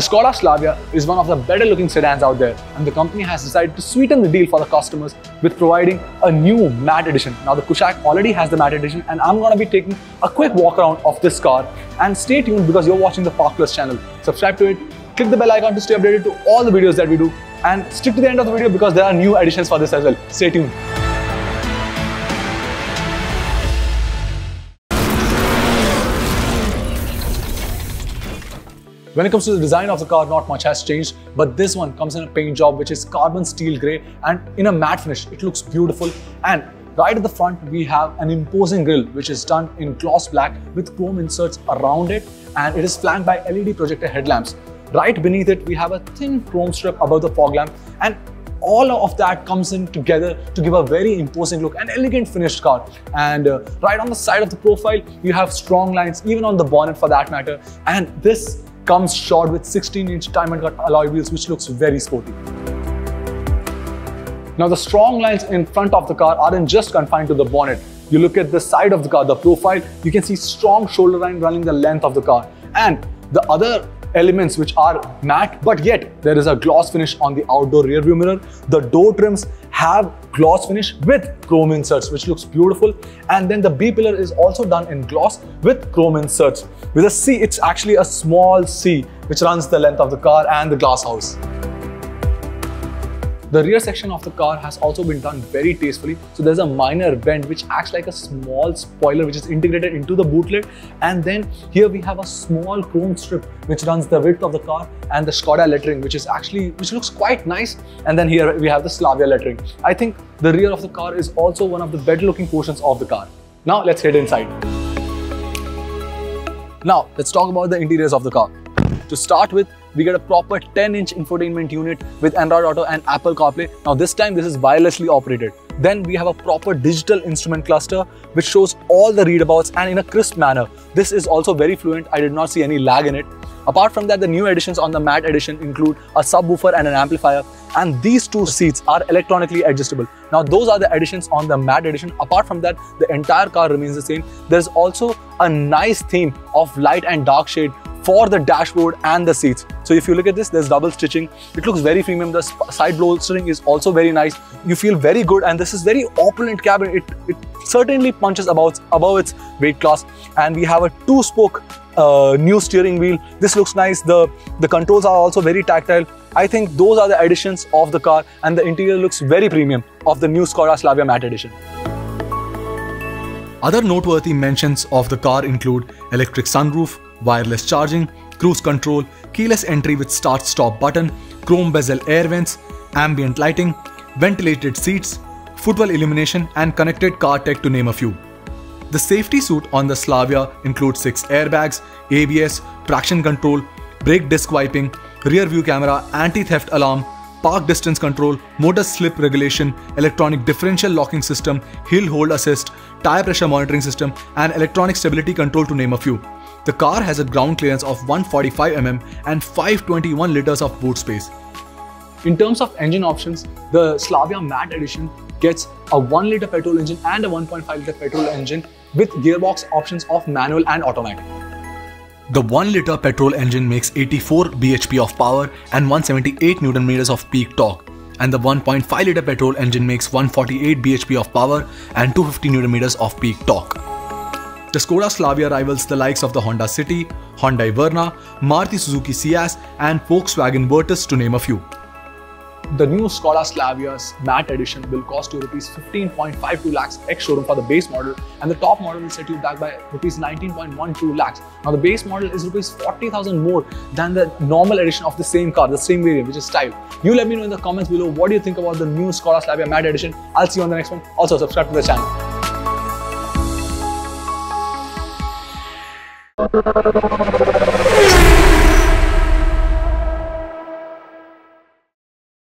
The Skoda Slavia is one of the better looking sedans out there and the company has decided to sweeten the deal for the customers with providing a new matte edition. Now the Kushaq already has the matte edition and I'm going to be taking a quick walk around of this car and stay tuned because you're watching the Park Plus channel. Subscribe to it, click the bell icon to stay updated to all the videos that we do and stick to the end of the video because there are new additions for this as well. Stay tuned. When it comes to the design of the car, not much has changed, but this one comes in a paint job which is carbon steel grey and in a matte finish. It looks beautiful and right at the front we have an imposing grille which is done in gloss black with chrome inserts around it and it is flanked by LED projector headlamps. Right beneath it we have a thin chrome strip above the fog lamp and all of that comes in together to give a very imposing look, an elegant finished car. And uh, right on the side of the profile, you have strong lines, even on the bonnet for that matter. And this comes shod with 16-inch diamond cut alloy wheels, which looks very sporty. Now the strong lines in front of the car aren't just confined to the bonnet. You look at the side of the car, the profile, you can see strong shoulder line running the length of the car. And the other elements which are matte, but yet there is a gloss finish on the outdoor rear view mirror. The door trims have gloss finish with chrome inserts, which looks beautiful. And then the B pillar is also done in gloss with chrome inserts. With a C, it's actually a small C, which runs the length of the car and the glass house. The rear section of the car has also been done very tastefully. So there's a minor vent which acts like a small spoiler which is integrated into the boot lid. And then here we have a small chrome strip which runs the width of the car and the Skoda lettering which is actually, which looks quite nice. And then here we have the Slavia lettering. I think the rear of the car is also one of the better looking portions of the car. Now let's head inside. Now let's talk about the interiors of the car. To start with, we get a proper 10-inch infotainment unit with Android Auto and Apple CarPlay. Now this time this is wirelessly operated. Then we have a proper digital instrument cluster which shows all the readabouts and in a crisp manner. This is also very fluent. I did not see any lag in it. Apart from that, the new additions on the matte edition include a subwoofer and an amplifier and these two seats are electronically adjustable. Now those are the additions on the matte edition. Apart from that, the entire car remains the same. There's also a nice theme of light and dark shade for the dashboard and the seats. So if you look at this, there's double stitching. It looks very premium. The side bolstering is also very nice. You feel very good and this is very opulent cabin. It, it certainly punches above, above its weight class. And we have a two-spoke uh, new steering wheel. This looks nice. The, the controls are also very tactile. I think those are the additions of the car and the interior looks very premium of the new Skoda Slavia Matte Edition. Other noteworthy mentions of the car include electric sunroof, wireless charging, cruise control, keyless entry with start-stop button, chrome bezel air vents, ambient lighting, ventilated seats, footwell illumination and connected car tech to name a few. The safety suite on the Slavia includes 6 airbags, ABS, traction control, brake disc wiping, rear view camera, anti-theft alarm, park distance control, motor slip regulation, electronic differential locking system, hill hold assist, tire pressure monitoring system and electronic stability control to name a few. The car has a ground clearance of 145 mm and 521 liters of boot space. In terms of engine options, the Slavia Matte Edition gets a 1 litre petrol engine and a 1.5 litre petrol engine with gearbox options of manual and automatic. The 1 litre petrol engine makes 84 bhp of power and 178 Newton meters of peak torque and the 1.5 litre petrol engine makes 148 bhp of power and 250 Newton meters of peak torque. The Skoda Slavia rivals the likes of the Honda City, Hyundai Verna, Maruti Suzuki Ciaz and Volkswagen Virtus to name a few. The new Skoda Slavia's matte edition will cost you rupees 15.52 lakhs ex-showroom for the base model and the top model will set you back by rupees 19.12 lakhs. Now the base model is rupees 40,000 more than the normal edition of the same car, the same variant which is style. You let me know in the comments below what do you think about the new Skoda Slavia matte edition. I'll see you on the next one. Also subscribe to the channel. どどどどどどどどど。